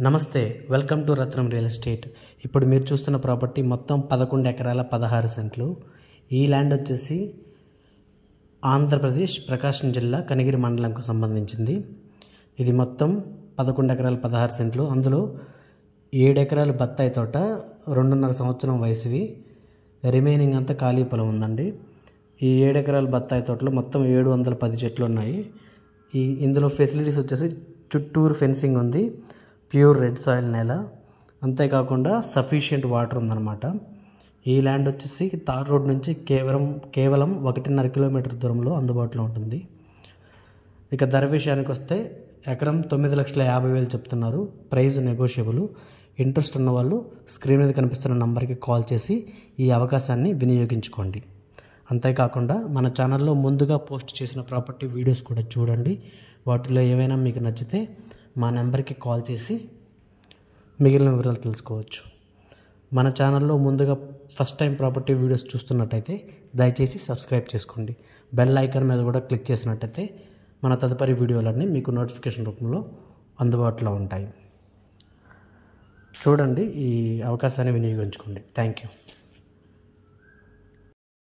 నమస్తే welcome to Ratnam real estate. ఇప్పుడు మీరు చూస్తున్న ప్రాపర్టీ మొత్తం పదకొండు ఎకరాల పదహారు సెంట్లు. ఈ ల్యాండ్ వచ్చేసి ఆంధ్రప్రదేశ్ ప్రకాశం జిల్లా కనిగిరి మండలంకు సంబంధించింది. ఇది మొత్తం పదకొండు ఎకరాల పదహారు సెంట్లు. అందులో ఏడు ఎకరాలు బత్తాయి తోట రెండున్నర సంవత్సరం వయసువి. రిమైనింగ్ అంతా ఖాళీ పొలం ఉందండి. ఈ ఏడు ఎకరాల బత్తాయి తోటలో మొత్తం ఏడు వందల పది చెట్లు ఉన్నాయి. ఈ ఇందులో ఫెసిలిటీస్ వచ్చేసి చుట్టూరు ఫెన్సింగ్ ఉంది. ప్యూర్ రెడ్ సాయిల్ నేల. అంతేకాకుండా సఫిషియెంట్ వాటర్ ఉందన్నమాట. ఈ ల్యాండ్ వచ్చేసి తార్ రోడ్ నుంచి కేవలం కేవలం ఒకటిన్నర కిలోమీటర్ దూరంలో అందుబాటులో ఉంటుంది. ఇక ధర విషయానికి వస్తే ఎకరం తొమ్మిది లక్షల యాభై వేలు చెప్తున్నారు. Praise negotiable. ఇంట్రెస్ట్ ఉన్న వాళ్ళు స్క్రీన్ మీద కనిపిస్తున్న నంబర్కి కాల్ చేసి ఈ అవకాశాన్ని వినియోగించుకోండి. అంతేకాకుండా మన ఛానల్లో ముందుగా పోస్ట్ చేసిన ప్రాపర్టీ వీడియోస్ కూడా చూడండి. వాటిలో ఏవైనా మీకు నచ్చితే మా నెంబర్కి కాల్ చేసి మిగిలిన వివరాలు తెలుసుకోవచ్చు. మన ఛానల్లో ముందుగా ఫస్ట్ టైం ప్రాపర్టీ వీడియోస్ చూస్తున్నట్టయితే దయచేసి సబ్స్క్రైబ్ చేసుకోండి. బెల్ ఐకాన్ మీద కూడా క్లిక్ చేసినట్టయితే మన తదుపరి వీడియోలన్నీ మీకు నోటిఫికేషన్ రూపంలో అందుబాటులో ఉంటాయి. చూడండి ఈ అవకాశాన్ని వినియోగించుకోండి. Thank you.